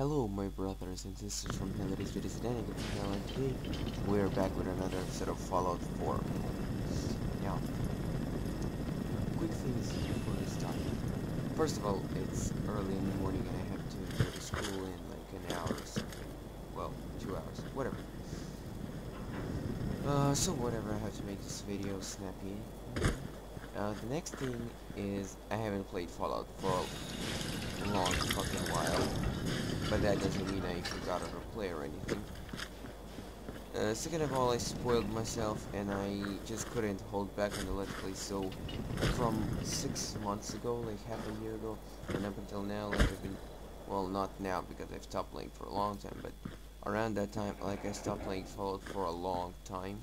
Hello my brothers and sisters from Hillary Videos Animal and today we're back with another episode of Fallout 4. Now, quick things before we start. First of all, it's early in the morning and I have to go to school in like an hour or something. Well, two hours, whatever. Uh, so whatever, I have to make this video snappy. Uh, the next thing is I haven't played Fallout for a long fucking while, but that doesn't mean I forgot how to play or anything. Uh, second of all, I spoiled myself and I just couldn't hold back on the Let's Play, so from six months ago, like half a year ago, and up until now, like I've been, well not now because I've stopped playing for a long time, but around that time, like I stopped playing Fallout for a long time,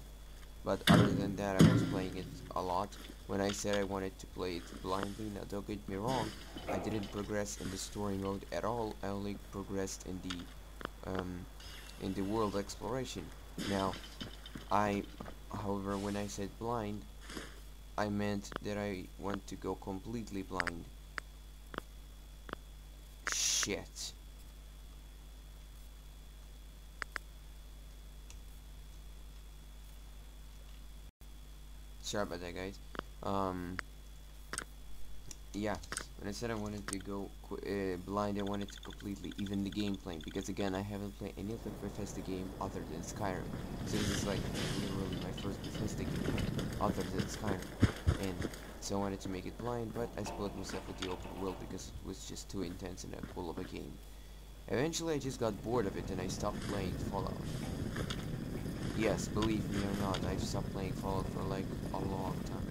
but other than that, I was playing it a lot. When I said I wanted to play it blindly, now don't get me wrong, I didn't progress in the story mode at all, I only progressed in the, um, in the world exploration. Now, I, however, when I said blind, I meant that I want to go completely blind. Shit. Sorry about that, guys. Um, yeah, when I said I wanted to go uh, blind, I wanted to completely even the gameplay because again, I haven't played any of the Bethesda game other than Skyrim. So this is like literally my first Bethesda game other than Skyrim, and so I wanted to make it blind, but I split myself with the open world because it was just too intense and a cool of a game. Eventually, I just got bored of it and I stopped playing Fallout. Yes, believe me or not, I've stopped playing Fallout for like a long time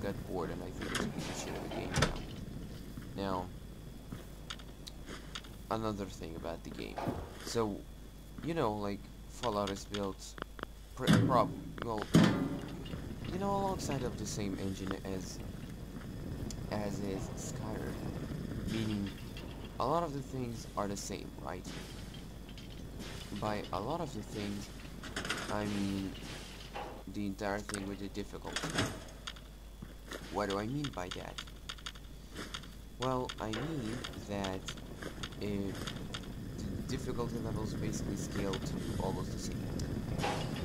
got bored and I think it's a piece of shit of a game now. Now, another thing about the game. So, you know, like, Fallout is built, prob well, you know, alongside of the same engine as, as is Skyrim. Meaning, a lot of the things are the same, right? By a lot of the things, I mean the entire thing with the difficulty. What do I mean by that? Well, I mean that if the difficulty levels basically scale to almost the same.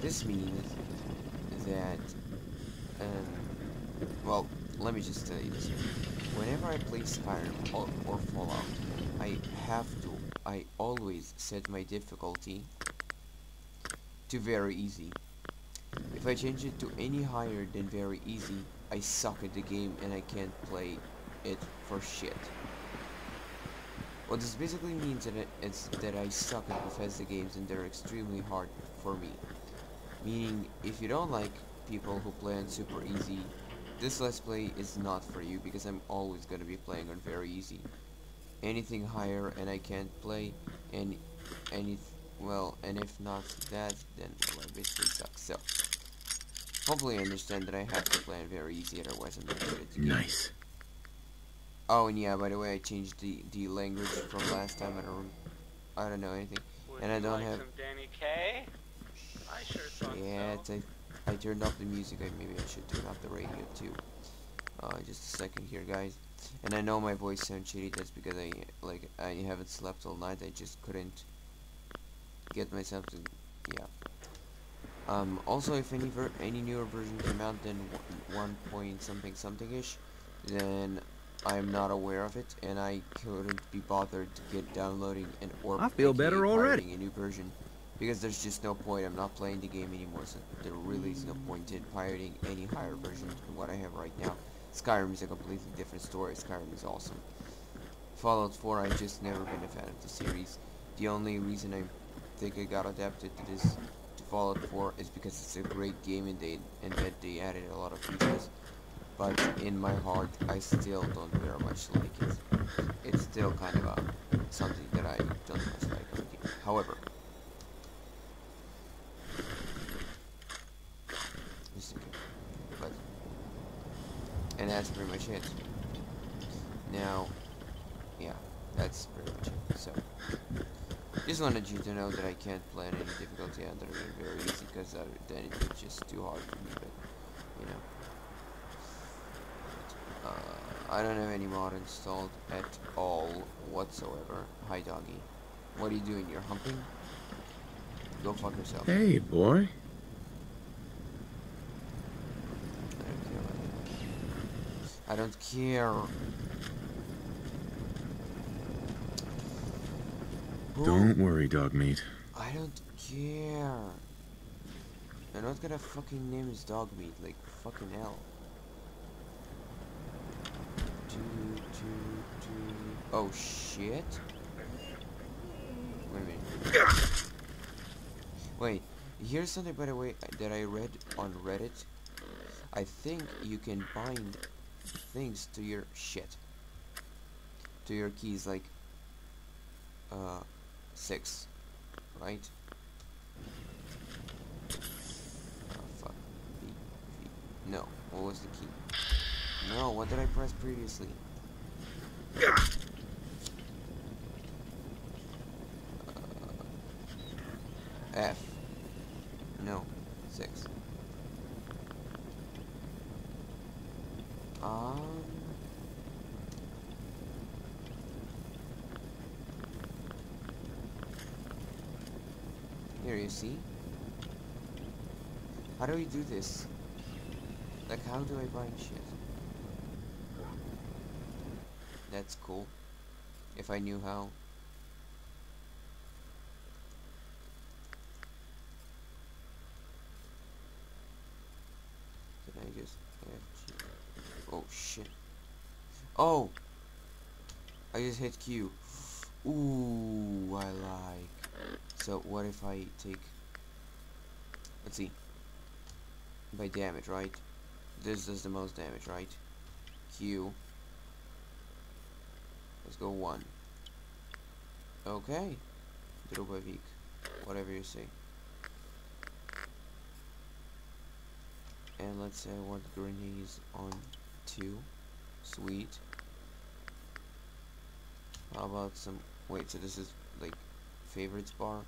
This means that, um, well, let me just tell you this. Whenever I play Skyrim or, or Fallout, I have to, I always set my difficulty to very easy. If I change it to any higher than very easy, I suck at the game and I can't play it for shit. What this basically means that it's that I suck at Bethesda games and they're extremely hard for me. Meaning, if you don't like people who play on super easy, this Let's Play is not for you because I'm always gonna be playing on very easy. Anything higher and I can't play, and any well, and if not that, then well, I basically suck. So, hopefully, I understand that I have to play it very easy, otherwise I'm not good at the game. Nice. Oh, and yeah, by the way, I changed the the language from last time. I don't, I don't know anything, Would and I don't like have. some Danny K? I sure thought Yeah, so. it's, I, I turned off the music. I, maybe I should turn off the radio too. Uh, just a second here, guys. And I know my voice sounds shitty. That's because I like I haven't slept all night. I just couldn't get myself to yeah. Um, also, if any ver any newer version came out than one point something something ish, then I'm not aware of it, and I couldn't be bothered to get downloading and or I feel better already. a new version because there's just no point. I'm not playing the game anymore, so there really is no point in pirating any higher version than what I have right now. Skyrim is a completely different story. Skyrim is awesome. Fallout 4, I've just never been a fan of the series. The only reason I think I got adapted to this Fallout 4 is because it's a great game and they and that they added a lot of features. But in my heart, I still don't very much like it. It's still kind of a something that I don't much like. However, but and that's pretty much it. Now, yeah, that's pretty much it. Just wanted you to know that I can't plan any difficulty other than very easy because then it's just too hard for me, but you know. Uh, I don't have any mod installed at all whatsoever. Hi doggy. What are you doing? You're humping? Go fuck yourself. Hey, boy. I don't care. Who- Don't worry, dog meat. I don't care. I'm not gonna fucking name his dog meat, like fucking hell. Oh shit. Wait a minute. Wait, here's something by the way that I read on Reddit. I think you can bind things to your shit. To your keys like uh six. Right? Oh fuck. V, V. No. What was the key? No, what did I press previously? Uh, F. No. Six. Um. Here you see. How do we do this? Like how do I bind shit? That's cool. If I knew how. Can I just? Oh shit. Oh! I just hit Q. Ooh, I like. So what if I take let's see. By damage, right? This does the most damage, right? Q. Let's go one. Okay. Drubavik. Whatever you say. And let's say I want grenades on two. Sweet. How about some wait, so this is favorites bar?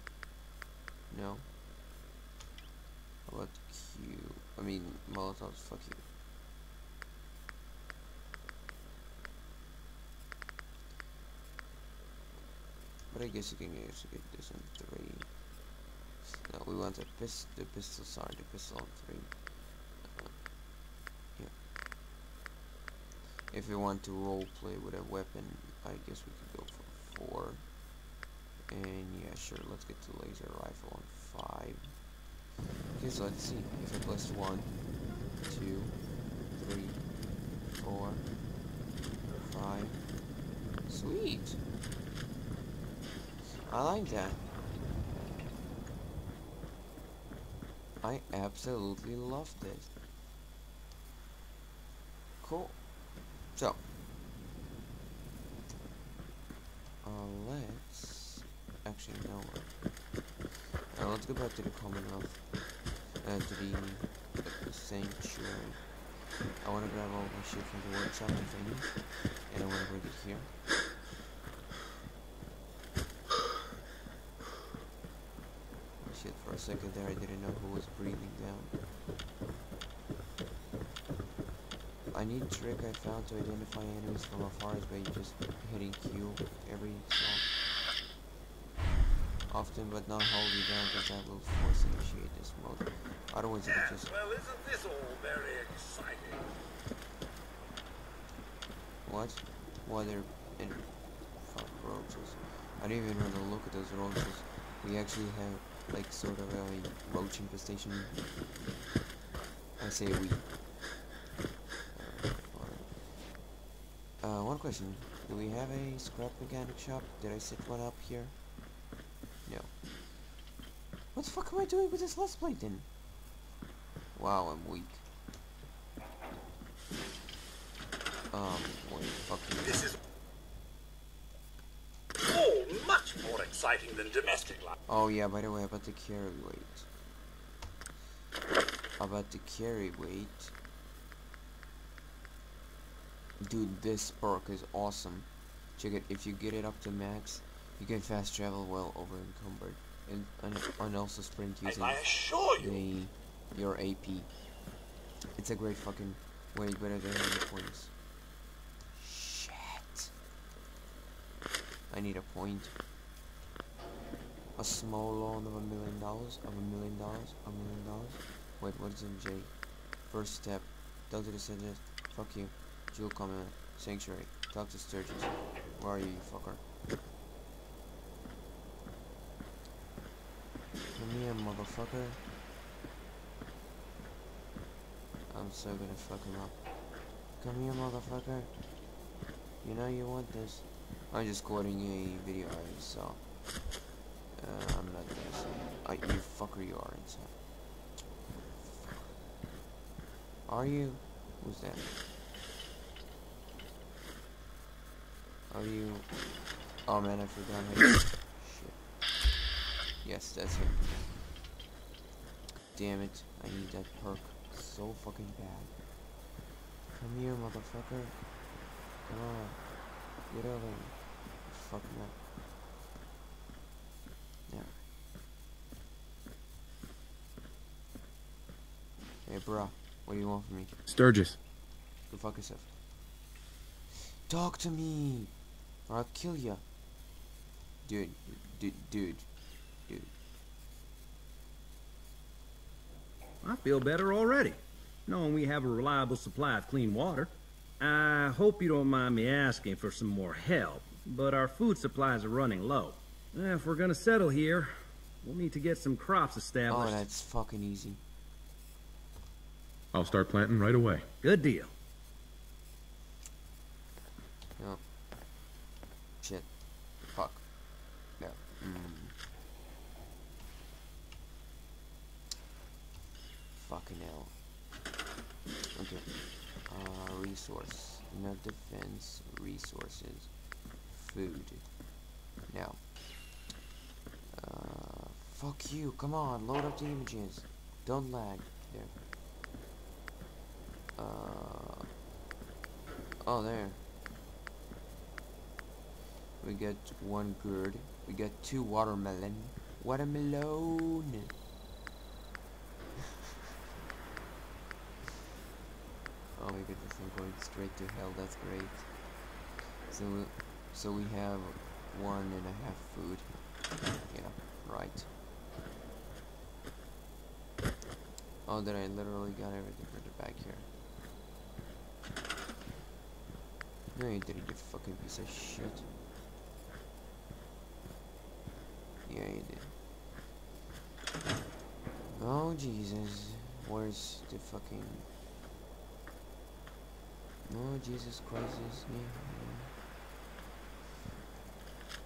No. About Q? I mean Molotovs, fuck you. But I guess you can use get this in three. No, we want the pist the pistol sorry, the pistol on three. Uh, yeah. If you want to role play with a weapon, I guess we could go for four. And yeah, sure, let's get the laser rifle on five. Okay, so let's see. If I press one, two, three, four, five. Sweet. I like that. I absolutely love this. Cool. So, uh, let's actually no. Uh, let's go back to the Commonwealth. Uh, to the, sanctuary. I want to grab all my shit from the workshop and and I want to bring it here. Shit, for a second there, I didn't know who was breathing down. I need trick I found to identify enemies from afar is by just hitting Q every so often, but not holding down because that will force initiate this mode. Otherwise, it would just Well, isn't this all very exciting? what? Why they're in fuck roaches? I don't even want to look at those roaches. We actually have like sort of a roach infestation. I say we. Uh, one question. Do we have a scrap mechanic shop? Did I set one up here? No. What the fuck am I doing with this last plate then? Wow, I'm weak. Um, wait, fuck you. This is all much more exciting than domestic life. Oh yeah, by the way, about the carry weight. About the carry weight. Dude, this perk is awesome. Check it, if you get it up to max, you can fast travel well over encumbered. And, and, also sprint using I assure you, the your AP. It's a great fucking way better than other points. Shit. I need a point. A small loan of a million dollars, of a million dollars, a million dollars. Wait, what is in J? First step. To the suggest. Fuck you. Jewel command. Sanctuary. Talk to Sturgis. Where are you, you fucker? Here, motherfucker. I'm so gonna fuck him up. Come here, motherfucker. You know you want this. I'm just quoting a video I saw. Uh, I'm not gonna say. Uh, you fucker, you are inside. Are you? Who's that? Are you? Oh man, I forgot. Him. Shit. Yes, that's him. Damn it! I need that perk so fucking bad. Come here, motherfucker. Come on. Get over here. Fuck me up. Yeah. Hey, bro. What do you want from me? Sturgis. Go fuck yourself. Talk to me, or I'll kill ya. Dude, dude, dude. I feel better already, knowing we have a reliable supply of clean water. I hope you don't mind me asking for some more help, but our food supplies are running low. If we're gonna settle here, we'll need to get some crops established. Oh, that's fucking easy. I'll start planting right away. Good deal. No. Shit. Fuck. No. Mm. Fucking hell. Okay. Uh, resource. No defense. Resources. Food. Now. Uh, fuck you. Come on. Load up the images. Don't lag. There. Uh. Oh, there. We get one gourd. We get two watermelon. Watermelon. oh my goodness, I'm going straight to hell. That's great. So, so we have one and a half food. Yeah, right. Oh, that I literally got everything for the back here. No, you didn't, you fucking piece of shit. Yeah, you did. Oh, Jesus. Where's the fucking... Oh, Jesus Christ is yeah, yeah.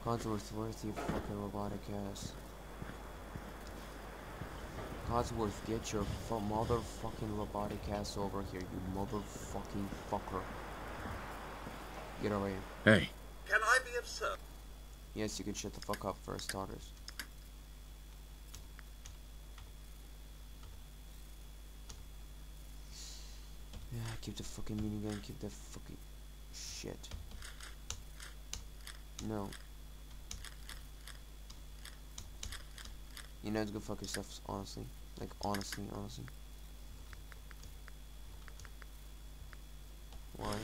Codsworth, where's the fucking robotic ass? Codsworth, get your fu motherfucking robotic ass over here, you motherfucking fucker. Get over here. Hey, Can I be of service? Yes, you can shut the fuck up for starters. Yeah, keep the fucking minigun, keep the fucking shit. No. You know, to go fuck yourself, honestly. Like, honestly, honestly. Why?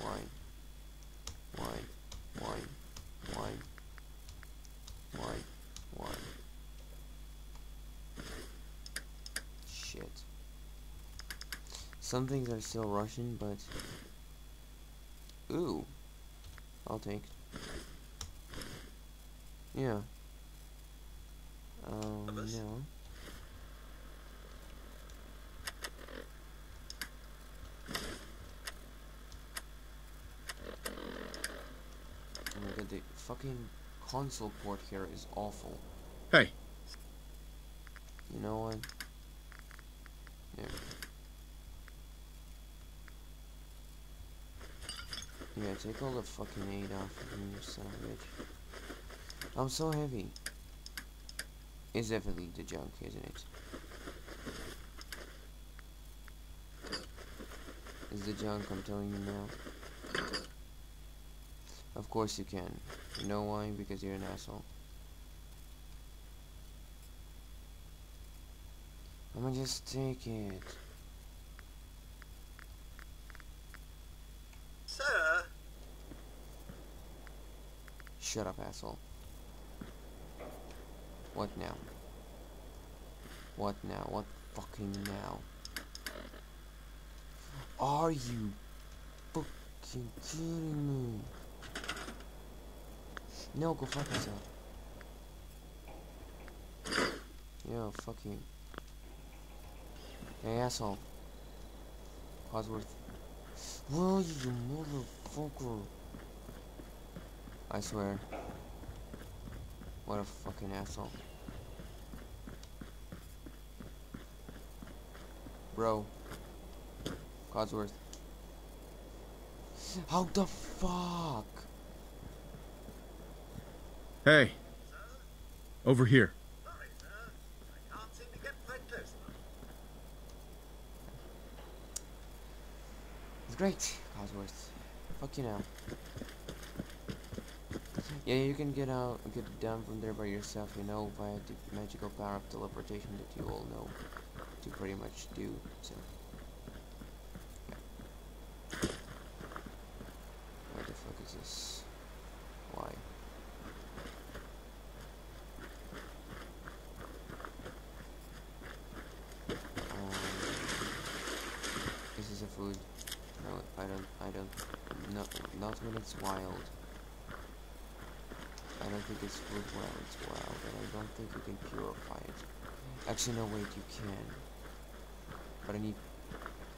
Why? Why? Why? Why? Why? Why? Shit. Some things are still Russian, but... Ooh. I'll take. Yeah. Um, no. Oh my god, the fucking console port here is awful. hey, You know what? There. Yeah, take all the fucking aid off of me, you son of a bitch. I'm so heavy. It's definitely the junk, isn't it? It's the junk, I'm telling you now. Of course you can. You know why? Because you're an asshole. I'ma just take it. Shut up, asshole. What now? What now? What fucking now? Are you fucking kidding me? No, go fuck yourself. Yo, fuck you. Hey, asshole. Codsworth. Where are you, you motherfucker? I swear. What a fucking asshole. Bro. Codsworth. How the fuck? Hey. Over here. Sorry, sir. I can't seem to get quite close enough. It's great, Codsworth. Fuck you now. Yeah, you can get out, get down from there by yourself, you know, via the magical power of teleportation that you all know to pretty much do. So, yeah. What the fuck is this? Why? Um, this is a food. No, I don't. I don't. Not not when it's wild. I don't think it's food while it's wild, and I don't think you can purify it. Actually, no, wait, you can. But I need.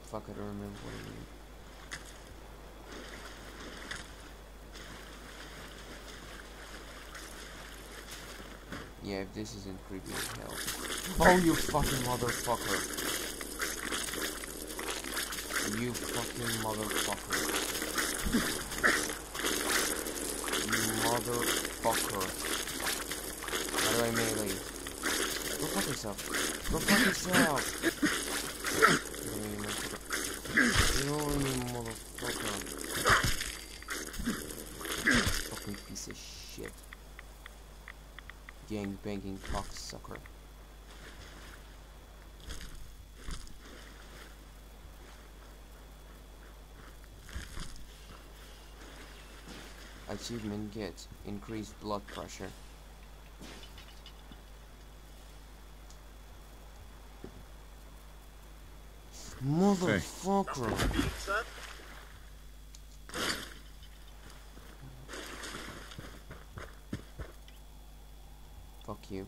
Fuck, I don't remember what I need. Yeah, if this isn't creepy as hell. Oh, you fucking motherfucker. You fucking motherfucker. You motherfucker. How do I melee? Yourself. Go fuck yourself. You you motherfucker. Fucking piece of shit. Gang banging cocksucker. Achievement get increased blood pressure. Motherfucker! Sir? Fuck you.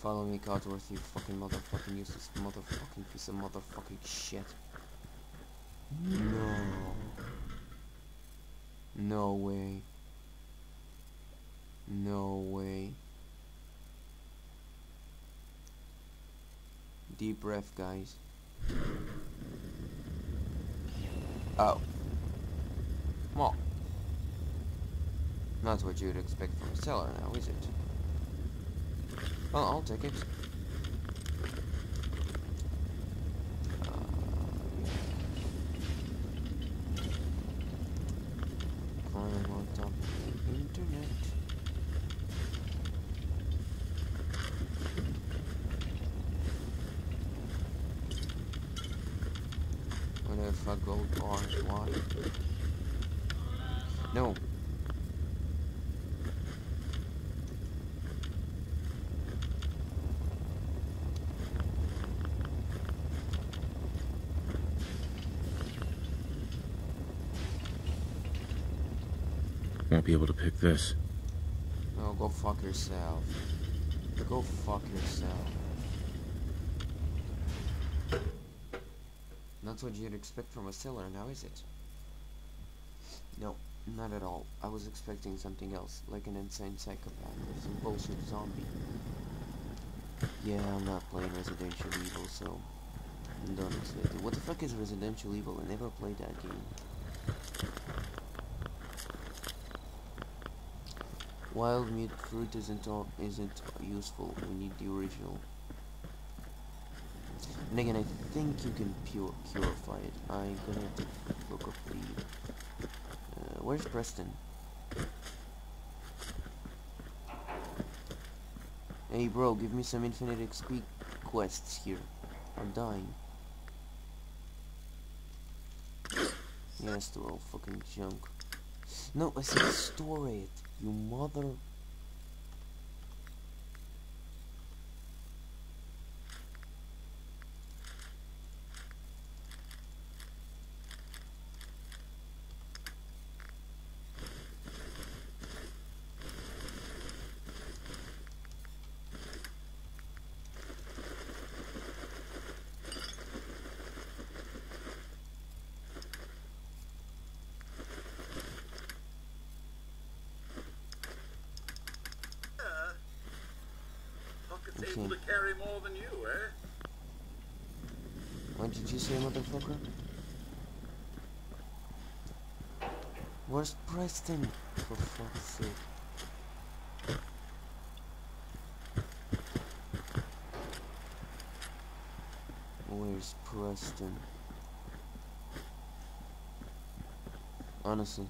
Follow me, Codsworth, you fucking motherfucking useless motherfucking piece of motherfucking shit. No. No way. No way. Deep breath, guys. Oh. Well. Not what you'd expect from a cellar now, is it? Well, I'll take it. Uh, Climb on top of the internet. What if I go bars? Why? No. Won't be able to pick this. No, go fuck yourself. Go fuck yourself. Not what you'd expect from a cellar, now is it? No, not at all. I was expecting something else, like an insane psychopath or some bullshit zombie. Yeah, I'm not playing Residential Evil, so don't expect it. What the fuck is Residential Evil? I never played that game. Wild mutfruit isn't isn't useful. We need the original. And again, I think you can pure purify it. I'm gonna have to look up the. Uh, where's Preston? Hey, bro, give me some infinite XP quests here. I'm dying. Yeah, store all fucking junk. No, I said store it. You mother. did you say, motherfucker? Where's For fuck's sake. Where's Preston? Honestly.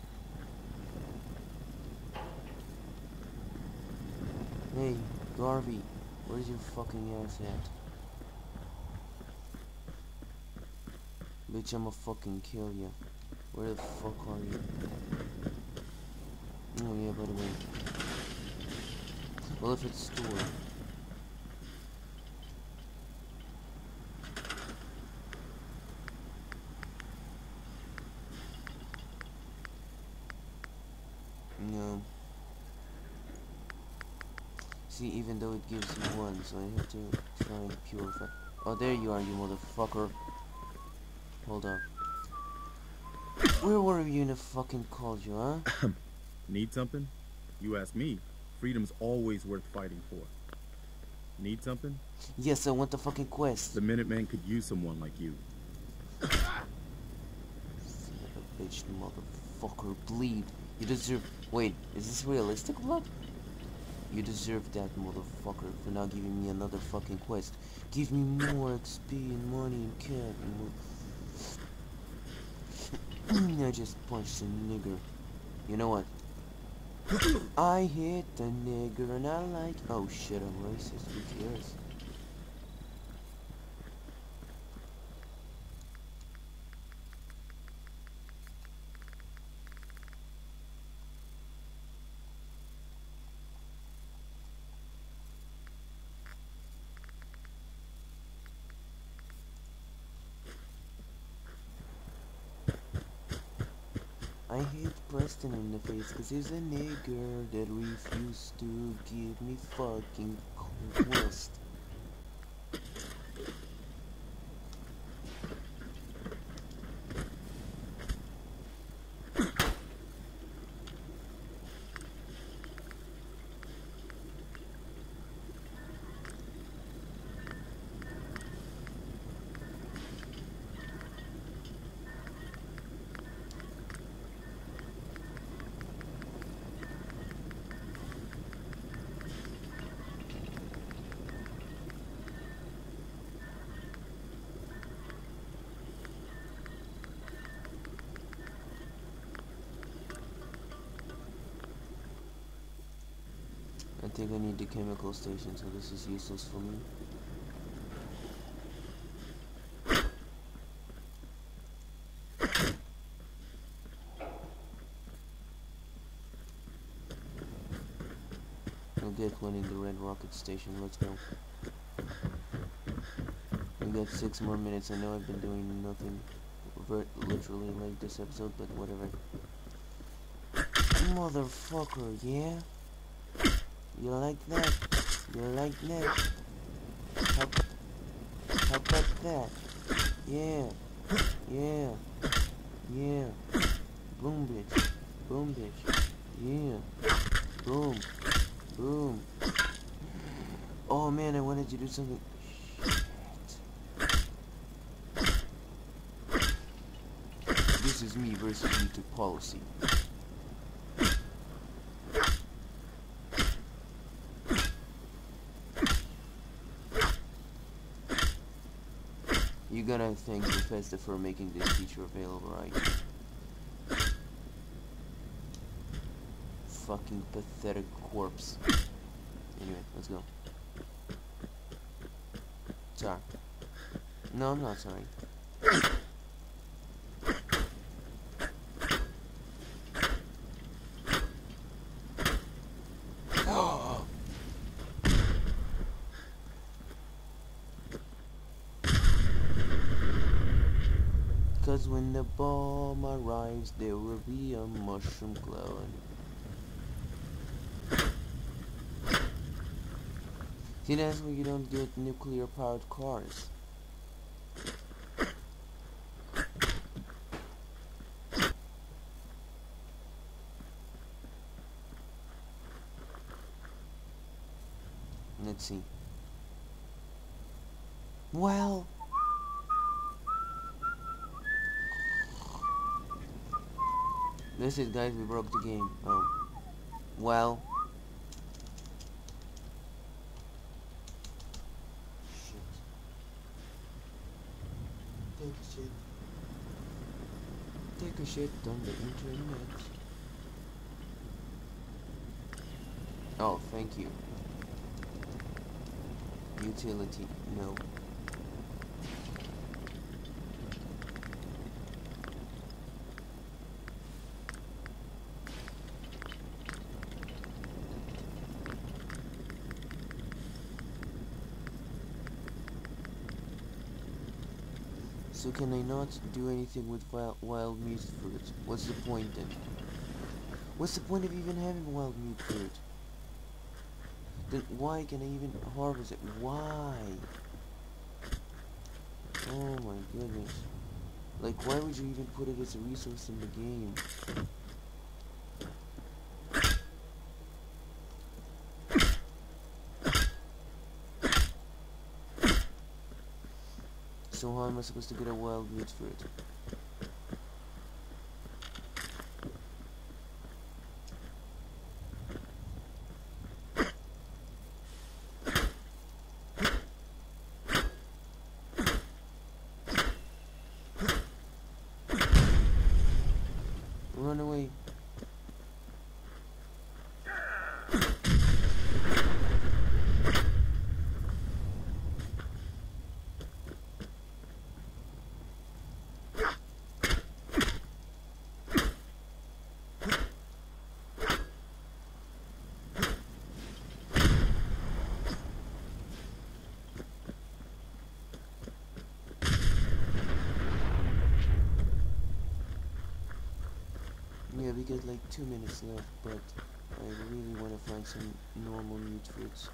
Hey, Garvey, where's your fucking ass at? Bitch, I'ma fucking kill you. Where the fuck are you? Oh yeah, by the way. Well, if it's store. No. See, even though it gives you one, so I have to try and purify. Oh, there you are, you motherfucker. Hold up. Where were you in a fucking call you, huh? Need something? You ask me. Freedom's always worth fighting for. Need something? Yes, I want the fucking quest. The Minutemen could use someone like you. Son of a bitch, motherfucker, bleed. You deserve. Wait, is this realistic blood? You deserve that, motherfucker, for not giving me another fucking quest. Give me more XP and money and cat and more. I just punched a nigger. You know what? I hit the nigger and I like. Oh shit, I'm racist. Who cares? I hit Because he's a nigger that refused to give me fucking quest. Think I need the chemical station, so this is useless for me. I'll get one in the Red Rocket Station, let's go. We got six more minutes, I know I've been doing nothing literally like this episode, but whatever. Motherfucker, yeah? You like that? You like that? How, how about that? Yeah. Yeah. Yeah. Boom, bitch. Boom, bitch. Yeah. Boom. Boom. Oh man, I wanted to do something. Shit. This is me versus YouTube policy. You gotta thank Bethesda for making this feature available, right? Fucking pathetic corpse. Anyway, let's go. Sorry. No, I'm not sorry. Cause when the bomb there will be a mushroom cloud. See, that's why you don't get nuclear powered cars. Let's see. Well, That's it, guys. We broke the game. Oh. Well. Shit. Take a shit. Take a shit on the internet. Oh, thank you. Utility. No. So can I not do anything with wild, mute fruit? What's the point then? What's the point of even having wild mutfruit? Then why can I even harvest it? Why? Oh my goodness. Like why would you even put it as a resource in the game? So how am I supposed to get a wild root fruit? Run away. Yeah, we got like two minutes left, but I really want to find some normal mutfruits.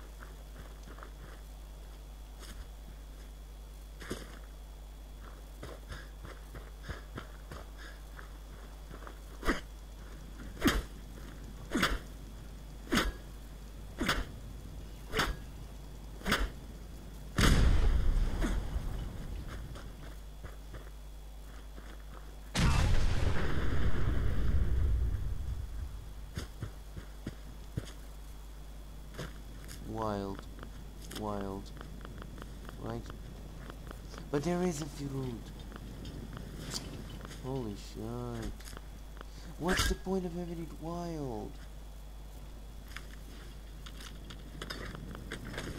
Wild, wild, right? But there is a fruit. Holy shit. What's the point of having it wild?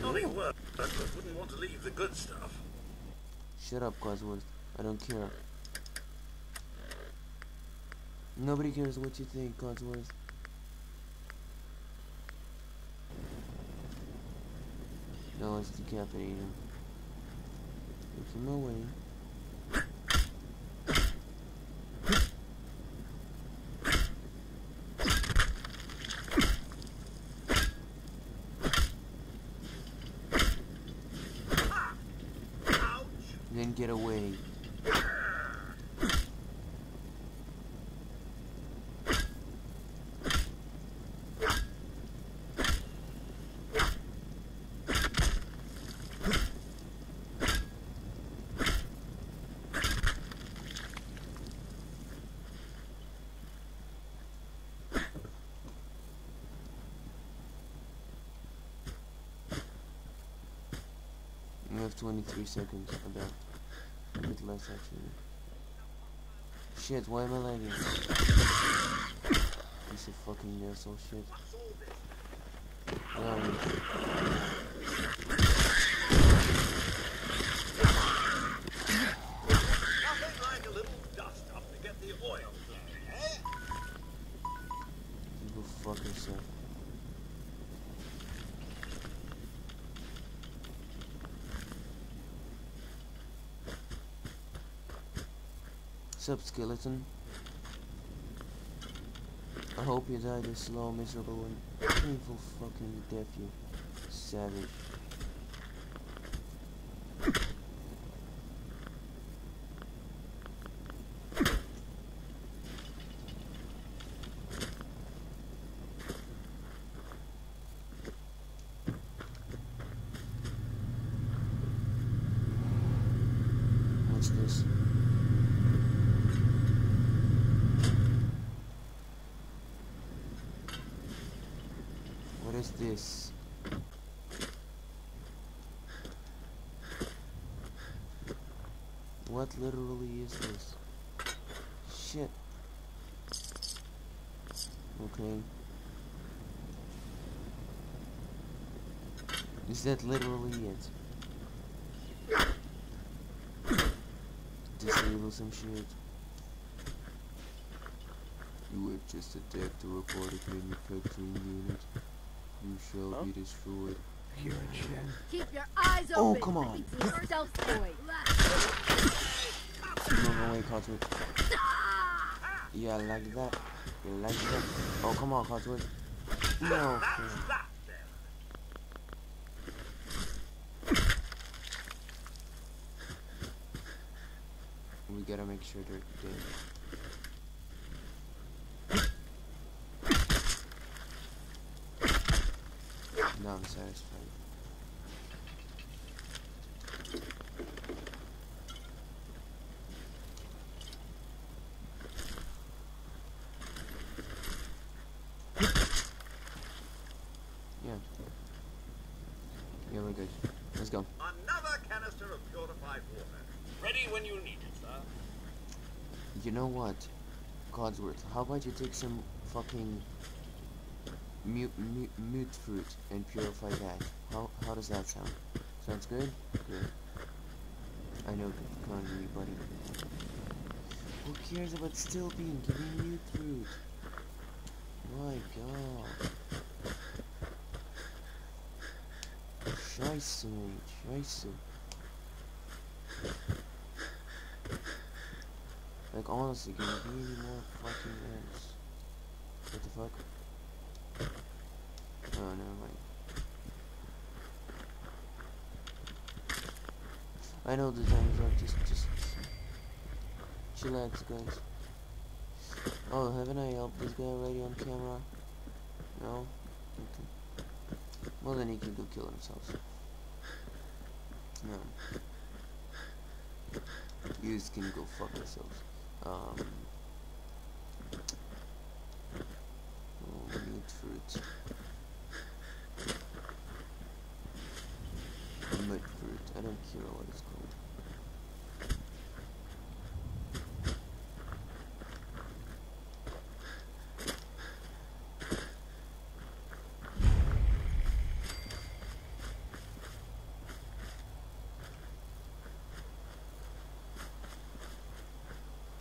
Only work, but wouldn't want to leave the good stuff. Shut up, Codsworth. I don't care. Nobody cares what you think, Decapitate him. Take him away. Ouch! Then get away. Have 23 seconds, about a bit less actually. Shit, why am I lagging? Piece of fucking asshole shit. Where are you? Nothing like a little dust up to get the oil flowing, eh? You go fuck yourself. Sup, skeleton? I hope you die a slow, miserable, and painful fucking death, you savage. What's this? What is this? What literally is this? Shit. Okay. Is that literally it? Disable some shit. You have just attacked a robotic manufacturing unit. You shall be destroyed. Keep your eyes oh, open. Oh, come on. Think to yourself, boy. Move away, Cartwood. Yeah, like that. You like that? Oh, come on, Cartwood. No. We gotta make sure they're dead. Satisfied. Yeah. Yeah, we're good. Let's go. Another canister of purified water. Ready when you need it, sir. You know what, Codsworth? How about you take some fucking mute, mute, mute fruit and purify that? How how does that sound? Sounds good. Good. I know, currently, buddy. Who cares about still being given mute fruit? My God. Scheiße, mate. Scheiße. Like honestly, can you be any more fucking worse? What the fuck? Oh, never mind. I know the time is up, just, just chillax, guys. Oh, haven't I helped this guy already on camera? No? Okay. Well, then he can go kill himself. No. You can go fuck yourselves. Um. Oh, fruit. Fruit. I don't care what it's called.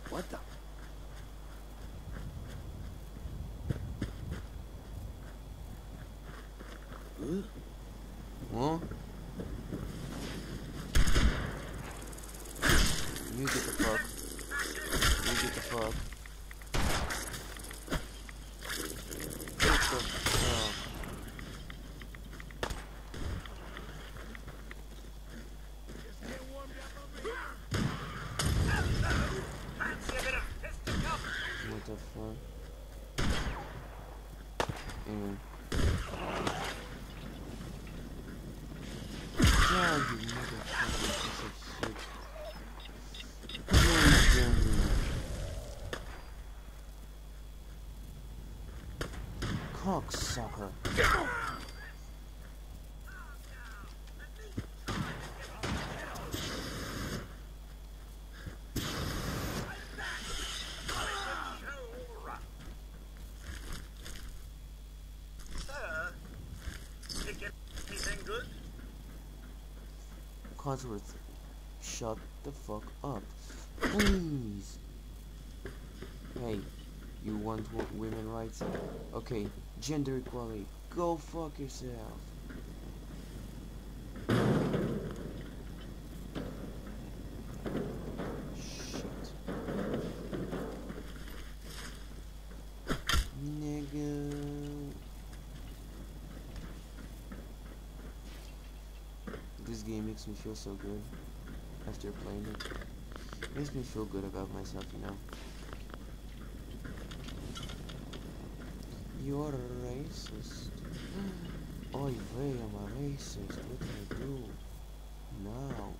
What the? Huh? You get the fuck. You get the fuck. Get the fuck. Fancy a bit of fisticuff? What the fuck? Do that. Cocksucker. Show run. Sir, did you get anything good? Codsworth, shut the fuck up. Please. Hey, you want women rights? Okay, gender equality. Go fuck yourself. Shit. Nigga. This game makes me feel so good after playing it. Makes me feel good about myself, you know. You're racist. Oy vey, I'm a racist. What can I do? Now.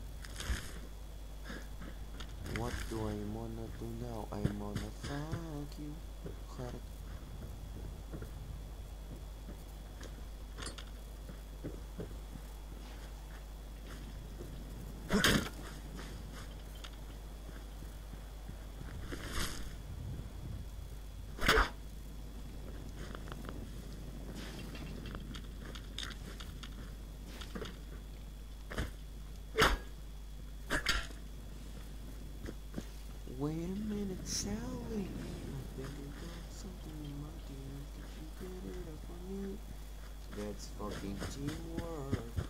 What do I wanna do now? I wanna fuck you. Hard. Wait a minute, Sally. I think I got something in my ear. Could you get it up for me? That's fucking teamwork.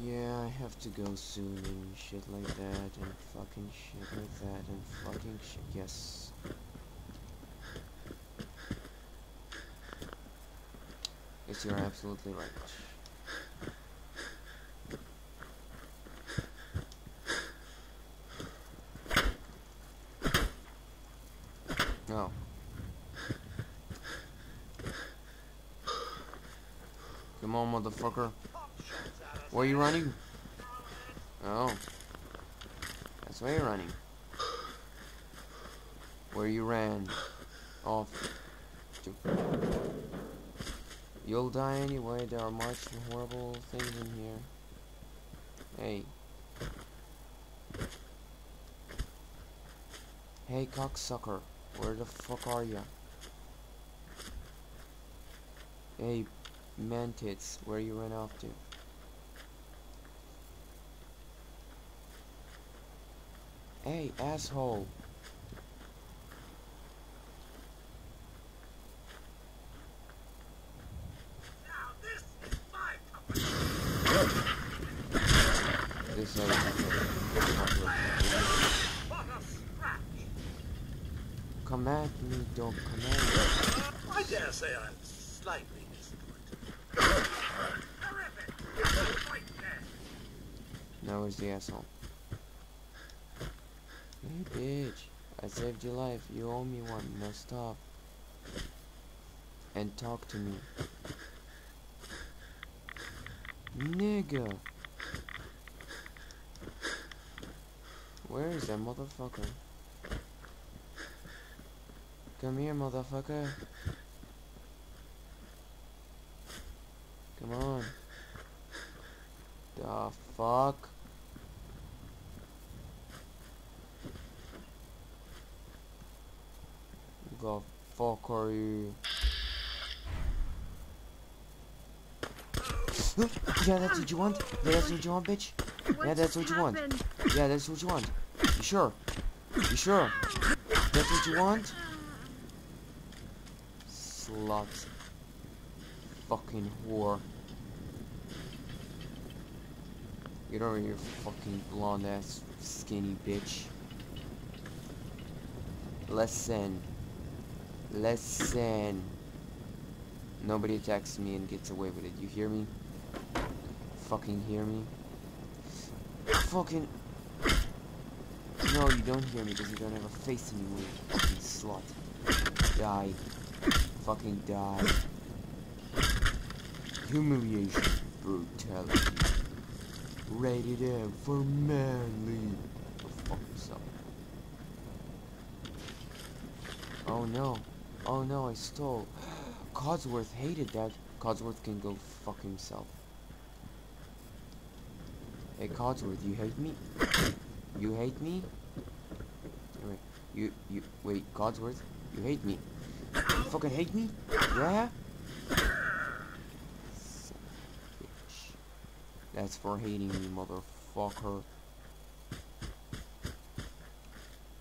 Yeah, I have to go soon and shit like that and fucking shit like that and fucking shit. Yes. Yes, you're absolutely right. No. Come on, motherfucker. Where you running? Oh. That's where you're running. Where you ran off. You'll die anyway, there are much horrible things in here. Hey. Hey, cocksucker. Where the fuck are ya? Hey, Mantits, where you ran off to? Hey, asshole. Now this is my company. This is a What a scratch. Come at me, dog. Come at me. I dare say I'm slightly disappointed. Terrific. Right there. Hey, bitch. I saved your life. You owe me one. Now stop. And talk to me. Nigga. Where is that motherfucker? Come here, motherfucker. Come on. The fuck? Are you? yeah, that's what you want? Yeah, that's what you want, bitch? Yeah, that's what you want. Yeah, that's what you want. You sure? You sure? That's what you want? Slut. Fucking whore. Get over here, fucking blonde ass skinny bitch. Listen. Listen. Nobody attacks me and gets away with it. You hear me? Fucking hear me? Fucking. No, you don't hear me because you don't have a face anymore, you fucking slut. Die. Fucking die. Humiliation. Brutality. Rated M for manly. Go fuck yourself. Oh no. Oh no, I stole. Codsworth hated that. Codsworth can go fuck himself. Hey Codsworth, you hate me? You hate me? Wait, you, you, wait, Codsworth, you hate me? You fucking hate me? Yeah? Bitch. That's for hating me, motherfucker.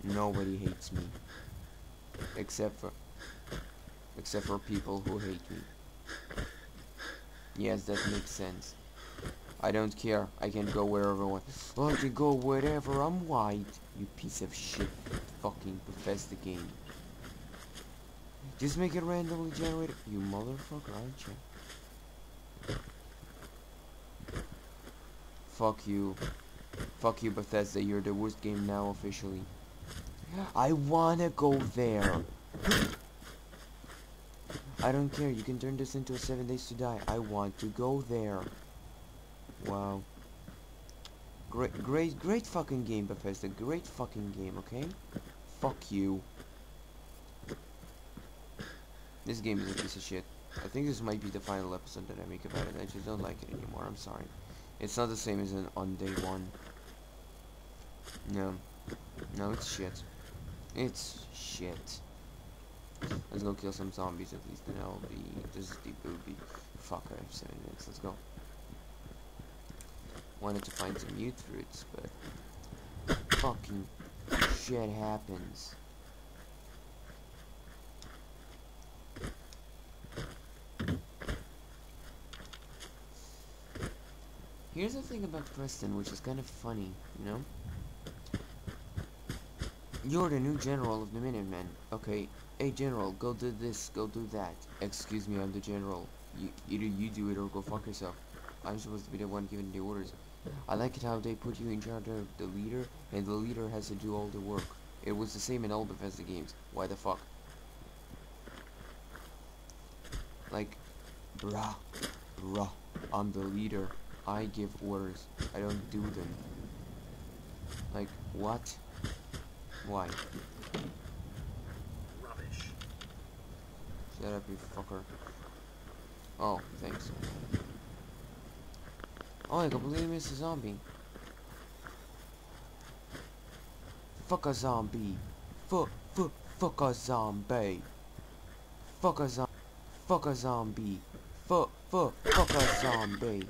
Nobody hates me. Except for... Except for people who hate me. Yes, that makes sense. I don't care. I can go wherever I want. I can go wherever. I'm white. You piece of shit. Fucking Bethesda game. Just make it randomly generated. You motherfucker, aren't you? Fuck you. Fuck you, Bethesda. You're the worst game now officially. I wanna go there. I don't care. You can turn this into a seven days to die. I want to go there. Wow. Great, great, great fucking game, Bethesda. Great fucking game, okay? Fuck you. This game is a piece of shit. I think this might be the final episode that I make about it. I just don't like it anymore. I'm sorry. It's not the same as an on day one. No. No, it's shit. It's shit. Let's go kill some zombies at least, and I'll be. This is the booby. Fuck, I have seven minutes. Let's go. Wanted to find some youth fruits, but fucking shit happens. Here's the thing about Preston, which is kind of funny, you know? You're the new general of the Minutemen. Okay, hey general, go do this, go do that. Excuse me, I'm the general. You, either you do it or go fuck yourself. I'm supposed to be the one giving the orders. I like it how they put you in charge of the leader, and the leader has to do all the work. It was the same in all Bethesda games. Why the fuck? Like, bruh, bruh, I'm the leader. I give orders. I don't do them. Like, what? Why? Shut up, you fucker. Oh, thanks. Oh, I completely missed a zombie. Fuck a zombie. Fuck, fuck, fuck a zombie. Fuck a zombie. Fuck a zombie. Fuck, fuck, fuck a zombie.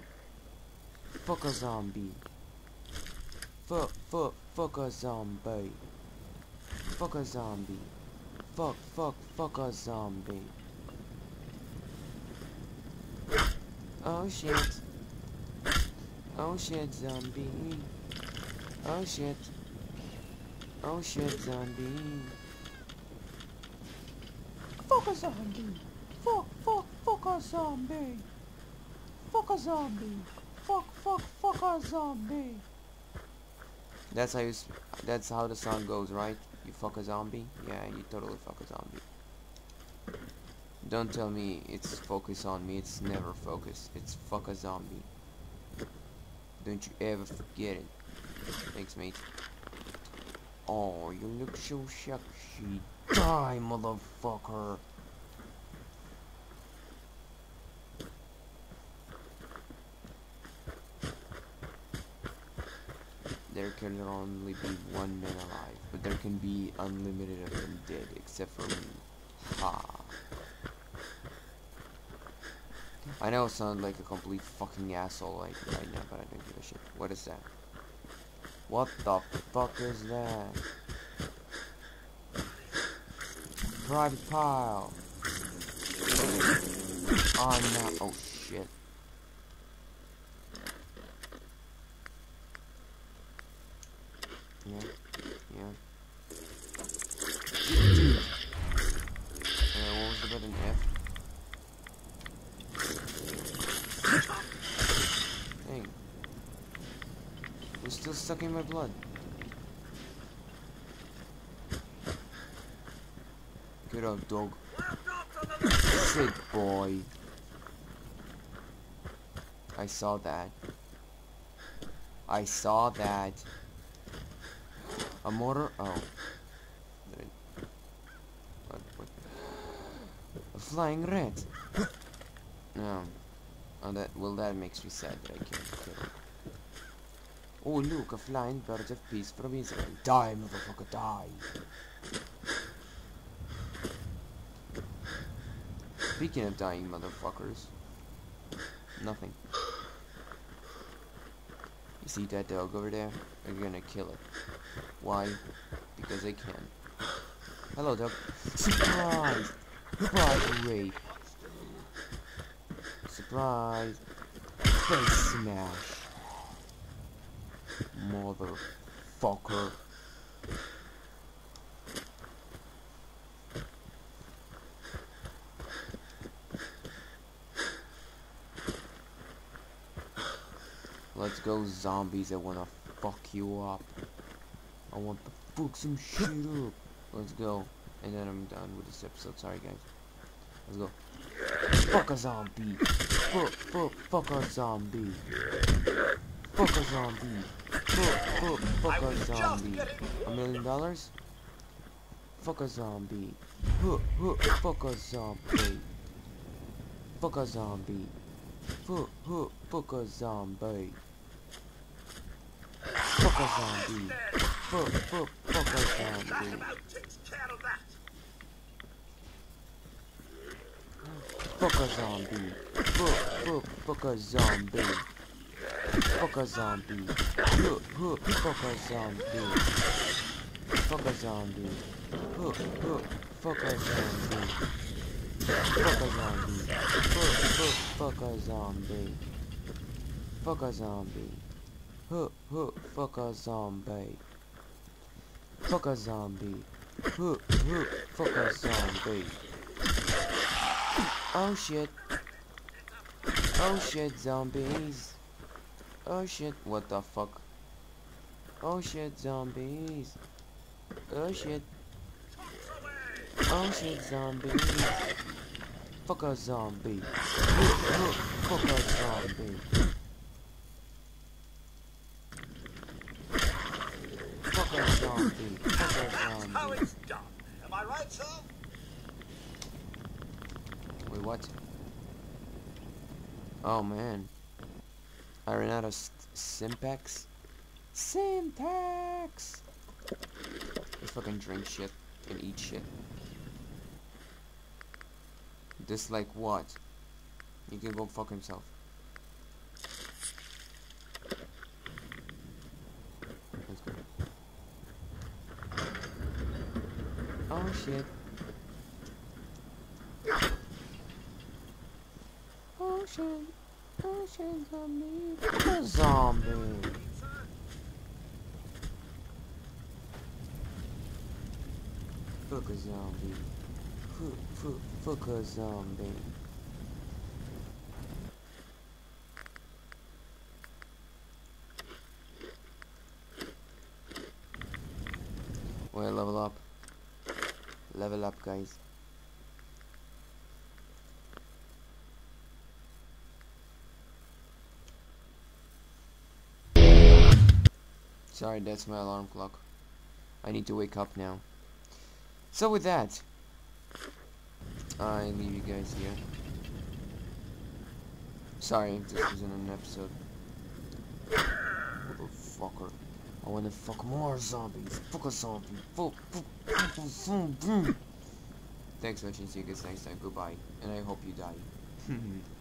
Fuck a zombie. Fuck, fuck, fuck a zombie. Fuck a zombie. Fuck, fuck, fuck a zombie. Oh shit. Oh shit, zombie. Oh shit. Oh shit, zombie. Fuck a zombie. Fuck, fuck, fuck a zombie. Fuck a zombie. Fuck, fuck, fuck a zombie. That's how you. That's how the song goes, right? You fuck a zombie. Yeah, you totally fuck a zombie. Don't tell me it's focus on me. It's never focus. It's fuck a zombie. Don't you ever forget it. Thanks, mate. Oh, you look so sexy. Die, motherfucker. There can only be one man alive, but there can be unlimited of them dead, except for me. Ha. I know I sound like a complete fucking asshole like right now, but I don't give a shit. What is that? What the fuck is that? Private pile. Oh no! Oh shit! Yeah, yeah. Uh, what was the button? F. Dang. It's still stuck in my blood. Get up, dog. Sit, boy. I saw that. I saw that. A motor? Oh. What, what? A flying rat. No. Oh, that well, that makes me sad that I can't kill it. Oh, look, a flying bird of peace from Israel. Die, motherfucker, die. Speaking of dying motherfuckers, nothing. You see that dog over there? I'm gonna kill it. Why? Because I can. Hello, dog. Surprise! Surprise rape. Surprise! Face smash. Motherfucker. Let's go zombies I wanna fuck you up. I want to fuck some shit up. Let's go. And then I'm done with this episode. Sorry guys. Let's go. Fuck a zombie. Fuck, fuck, fuck a zombie. Fuck a zombie. Fuck, fuck, fuck a zombie. A million dollars? Fuck a zombie. Fuck, fuck, fuck a zombie. Fuck a zombie. Fuck, fuck, fuck a zombie. Fuck a zombie. Fuck, fuck, fuck a zombie. Fuck a zombie. Fuck, fuck, fuck a zombie. Fuck a zombie. Huh, huh, fuck a zombie. Fuck a zombie. Huh, huh, fuck a zombie. Fuck a zombie. Huh, huh, fuck a zombie. Fuck a zombie. Huh, huh, fuck a zombie. Fuck a zombie. Huh, huh, fuck a zombie. Oh shit. Oh shit, zombies. Oh shit, what the fuck? Oh shit, zombies. Oh shit. Oh shit, zombies. Fuck a zombie. Fuck a zombie. Fuck a zombie. Fuck a That's how it's done. Am I right, sir? Wait, what? Oh man. I ran out of Stimpaks. Stimpaks! Just fucking drink shit and eat shit. Just like what? You can go fuck himself. Oh shit. Zombie, a zombie. Fuck a zombie. Fuck, fuck, fuck a zombie. Well, level up. Level up, guys. Sorry, that's my alarm clock. I need to wake up now. So with that, I leave you guys here. Sorry this wasn't an episode. Motherfucker. I wanna fuck more zombies. Fuck a zombie. Fuck, fuck, fuck a zombie. Thanks for watching. See you guys next time. Goodbye. And I hope you die.